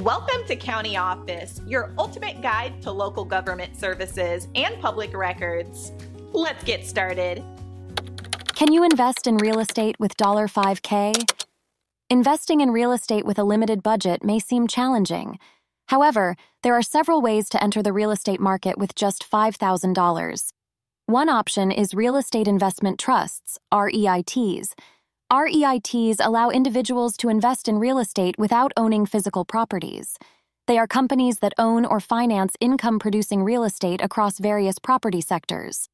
Welcome to County Office, your ultimate guide to local government services and public records. Let's get started. Can you invest in real estate with $5K? Investing in real estate with a limited budget may seem challenging. However, there are several ways to enter the real estate market with just $5,000. One option is real estate investment trusts, REITs. REITs allow individuals to invest in real estate without owning physical properties. They are companies that own or finance income producing real estate across various property sectors.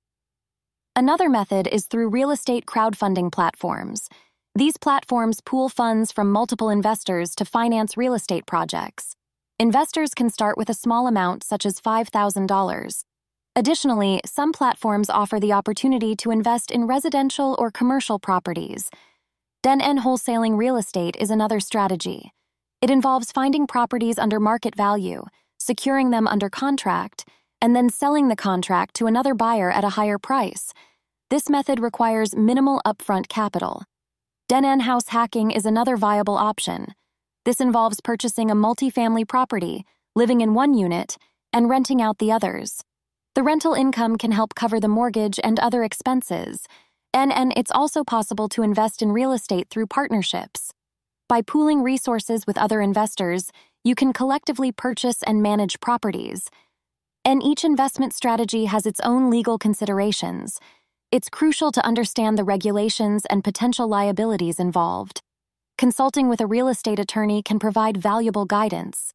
Another method is through real estate crowdfunding platforms. These platforms pool funds from multiple investors to finance real estate projects. Investors can start with a small amount, such as $5,000. Additionally, some platforms offer the opportunity to invest in residential or commercial properties. Den-en wholesaling real estate is another strategy. It involves finding properties under market value, securing them under contract, and then selling the contract to another buyer at a higher price. This method requires minimal upfront capital. Den-en house hacking is another viable option. This involves purchasing a multifamily property, living in one unit, and renting out the others. The rental income can help cover the mortgage and other expenses, and, and it's also possible to invest in real estate through partnerships. By pooling resources with other investors, you can collectively purchase and manage properties. And each investment strategy has its own legal considerations. It's crucial to understand the regulations and potential liabilities involved. Consulting with a real estate attorney can provide valuable guidance.